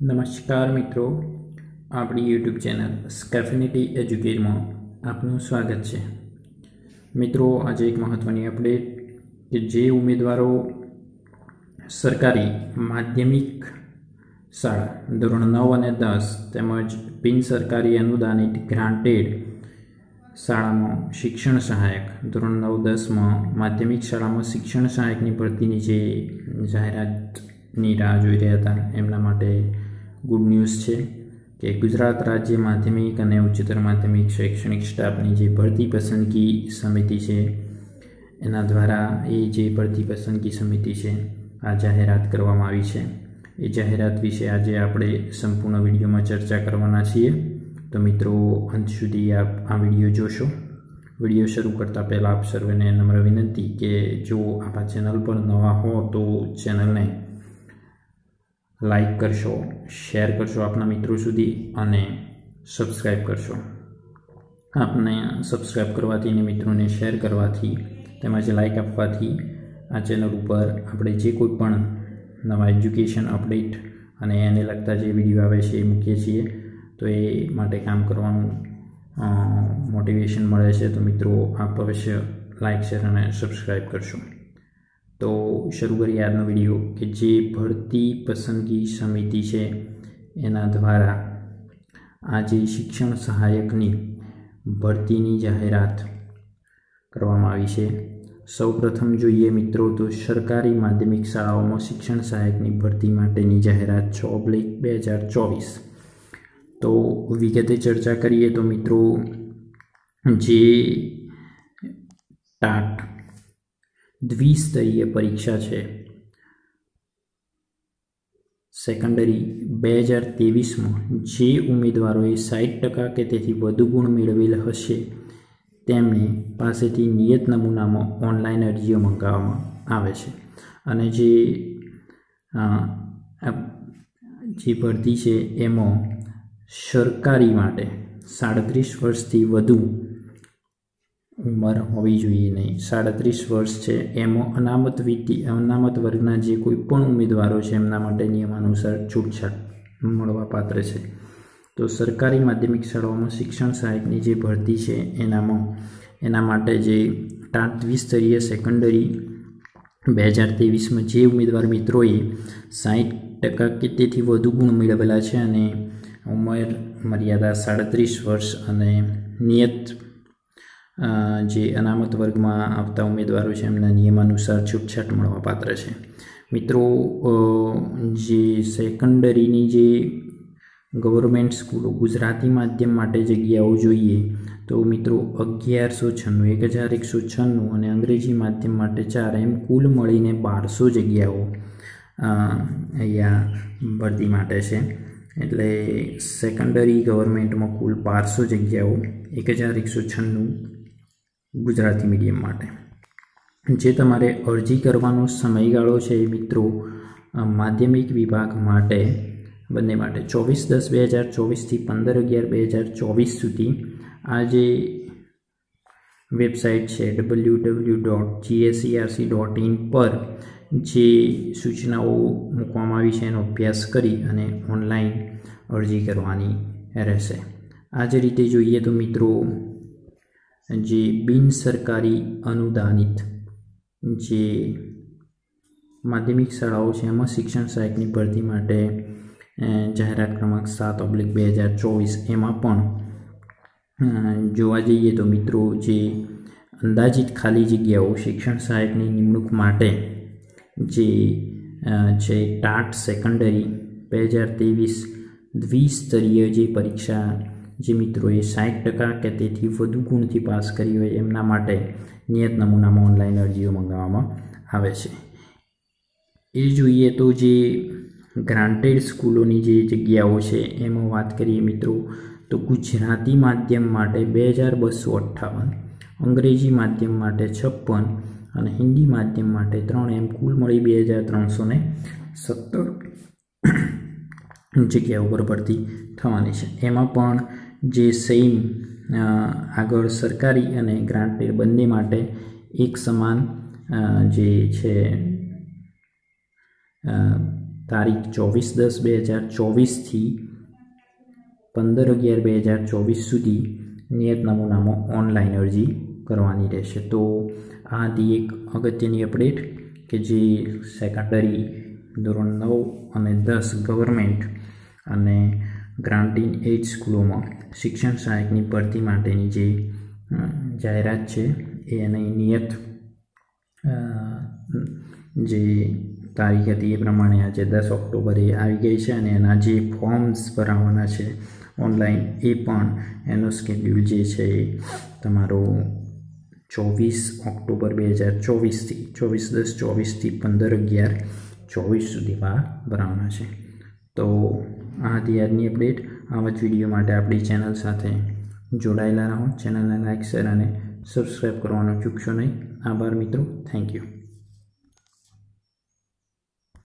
નમસ્કાર મિત્રો, આપણી યુટ્યુબ ચેનલ સ્કેફિનિટી એજ્યુકેટમાં આપનું સ્વાગત છે. મિત્રો, આજે એક મહત્ત્વની અપડેટ કે જે ઉમેદવારો સરકારી માધ્યમિક શાળા ધોરણ નવ અને દસ તેમજ બિન સરકારી અનુદાનિત ગ્રાન્ટેડ શાળામાં શિક્ષણ સહાયક ધોરણ નવ દસમાં માધ્યમિક શાળામાં શિક્ષણ સહાયકની ભરતીની જે જાહેરાતની રાહ જોઈ રહ્યા હતા, એમના માટે ગુડ ન્યૂઝ છે કે ગુજરાત રાજ્ય માધ્યમિક અને ઉચ્ચતર માધ્યમિક શૈક્ષણિક સ્ટાફની જે ભરતી પસંદગી સમિતિ છે, એના દ્વારા એ જે ભરતી પસંદગી સમિતિ છે, આ જાહેરાત કરવામાં આવી છે. એ જાહેરાત વિશે આજે આપણે સંપૂર્ણ વિડીયોમાં ચર્ચા કરવાના છીએ. તો મિત્રો, અંત સુધી આપ આ વીડિયો જોશો. વીડિયો શરૂ કરતાં પહેલાં આપ સર્વેને નમ્ર વિનંતી કે જો આપણા ચેનલ પર નવા હો તો ચેનલને લાઈક કરશો, શેર કરશો આપના મિત્રો સુધી અને સબસ્ક્રાઈબ કરશો. આપને સબસ્ક્રાઈબ કરવાથી અને મિત્રોને શેર કરવાથી તેમજ લાઈક આપવાથી આ ચેનલ ઉપર આપણે જે કોઈ પણ નવા એજ્યુકેશન અપડેટ અને એને લગતા જે વીડિયો આવે છે એ મૂકીએ છીએ, તો એ માટે કામ કરવાનું મોટિવેશન મળે છે. તો મિત્રો, આપ અવશ્ય લાઈક, શેર અને સબસ્ક્રાઈબ કરશો. તો શરૂ કરીએ આજનો વીડિયો કે જે ભરતી પસંદગી સમિતિ છે એના દ્વારા આજે શિક્ષણ સહાયકની ભરતીની જાહેરાત કરવામાં આવી છે. સૌપ્રથમ જોઈએ મિત્રો તો સરકારી માધ્યમિક શાળાઓમાં શિક્ષણ સહાયકની ભરતી માટેની જાહેરાત છ ઓબ્લિક બે હજાર ચોવીસ. તો વિગતે ચર્ચા કરીએ તો મિત્રો જે ટાટ દ્વિસ્તરીય પરીક્ષા છે. સેકન્ડરી બે હજાર ત્રેવીસમાં જે ઉમેદવારોએ સાઠ ટકા કે તેથી વધુ ગુણ મેળવેલ હશે, તેમને પાસેથી નિયત નમૂનામાં ઓનલાઈન અરજીઓ મંગાવવામાં આવે છે. અને જે જે ભરતી છે, એમાં સરકારી માટે સાડત્રીસ વર્ષથી વધુ ઉંમર હોવી જોઈએ નહીં. સાડત્રીસ વર્ષ છે. એમાં અનામત વિધિ અનામત વર્ગના જે કોઈ પણ ઉમેદવારો છે, એમના માટે નિયમાનુસાર છૂટછાટ મળવા પાત્ર છે. તો સરકારી માધ્યમિક શાળાઓમાં શિક્ષણ સહાયકની જે ભરતી છે, એનામાં, એના માટે જે ટાટ દ્વિસ્તરીય સેકન્ડરી બે હજાર ત્રેવીસમાં જે ઉમેદવાર મિત્રોએ સાઠ ટકા કે તેથી વધુ ગુણ મેળવેલા છે અને ઉંમર મર્યાદા સાડત્રીસ વર્ષ અને નિયત જે અનામત વર્ગમાં આવતા ઉમેદવારો છે, એમના નિયમાનુસાર છૂટછાટ મળવાપાત્ર છે. મિત્રો જે સેકન્ડરીની જે ગવર્મેન્ટ સ્કૂલો ગુજરાતી માધ્યમ માટે જગ્યાઓ જોઈએ, તો મિત્રો અગિયારસો છન્નું, એક હજાર એકસો છન્નું અને અંગ્રેજી માધ્યમ માટે ચાર, એમ કુલ મળીને બારસો જગ્યાઓ અહીંયા ભરતી માટે છે. એટલે સેકન્ડરી ગવર્મેન્ટમાં કુલ બારસો જગ્યાઓ, એક હજાર એકસો છન્નું ગુજરાતી મીડિયમ માટે. જે તમારે અરજી કરવાનો સમયગાળો છે મિત્રો માધ્યમિક વિભાગ માટે, બંને માટે. ચોવીસ દસ બે હજાર ચોવીસથી પંદર અગિયાર બે હજાર ચોવીસ સુધી આ જે વેબસાઇટ છે W W dot GSCRC dot in પર જે સૂચનાઓ મૂકવામાં આવી છે એનો અભ્યાસ કરી અને ઓનલાઈન અરજી કરવાની રહેશે. આ જ રીતે જોઈએ તો મિત્રો જે બિન સરકારી અનુદાનિત જે માધ્યમિક શાળાઓ છે, એમાં શિક્ષણ સહાયકની ભરતી માટે જાહેરાત ક્રમાંક સાત ઓબ્લિક બે હજાર ચોવીસ એમાં પણ જોવા જઈએ તો મિત્રો જે અંદાજિત ખાલી જગ્યાઓ શિક્ષણ સહાયકની નિમણૂક માટે જે છે ટાટ સેકન્ડરી બે હજાર ત્રેવીસ દ્વિસ્તરીય જે પરીક્ષા જે મિત્રોએ સાઠ ટકા કે તેથી વધુ ગુણથી પાસ કરી હોય એમના માટે નિયત નમૂનામાં ઓનલાઈન અરજીઓ મંગાવવામાં આવે છે. એ જોઈએ તો જે ગ્રાન્ટેડ સ્કૂલોની જે જગ્યાઓ છે એમાં વાત કરીએ મિત્રો, તો ગુજરાતી માધ્યમ માટે બે હજાર બસો અઠ્ઠાવન, અંગ્રેજી માધ્યમ માટે છપ્પન અને હિન્દી માધ્યમ માટે ત્રણ એમ કુલ મળી બે હજાર ત્રણસો ને સત્તર જગ્યા ઉપર ભરતી થવાની છે. એમાં પણ જે સેમ આગળ સરકારી અને ગ્રાન્ટેડ બંને માટે એક સમાન જે છે તારીખ ચોવીસ દસ બે હજાર ચોવીસથી પંદર અગિયાર બે હજાર ચોવીસ સુધી નિયત નમૂનામાં ઓનલાઈન અરજી કરવાની રહેશે. તો આ હતી એક અગત્યની અપડેટ કે જે સેકન્ડરી ધોરણ નવ અને દસ ગવર્મેન્ટ અને ગ્રાન્ટીન એજ સ્કૂલોમાં શિક્ષણ સહાયકની ભરતી માટેની જે જાહેરાત છે, એ એની નિયત જે તારીખ હતી એ પ્રમાણે આજે દસ ઓક્ટોબરે આવી ગઈ છે અને એના જે ફોર્મ્સ ભરાવાના છે ઓનલાઈન, એ પણ એનો સ્કેડ્યુલ જે છે એ તમારો ચોવીસ ઓક્ટોબર બે હજાર ચોવીસથી, ચોવીસ દસ, ચોવીસથી પંદર અગિયાર, ચોવીસ સુધીમાં ભરાવાના છે. તો આ હતી આજની અપડેટ. આવા જ વીડિયો માટે આપણી ચેનલ સાથે જોડાયેલા રહો. ચેનલને લાઇક શેર અને સબસ્ક્રાઈબ કરવાનું ચૂકશો નહીં. આભાર મિત્રો. Thank you.